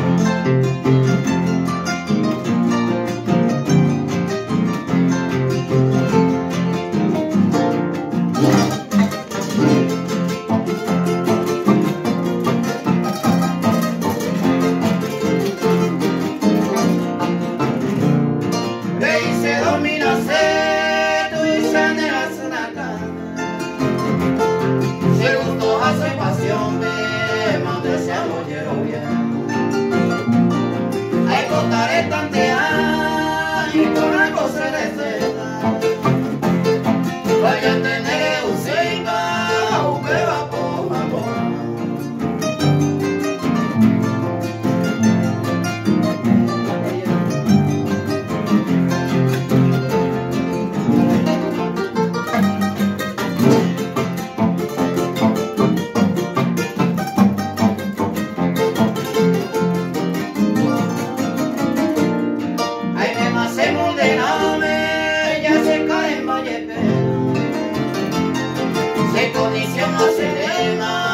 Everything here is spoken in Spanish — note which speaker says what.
Speaker 1: Música qué condición más serena.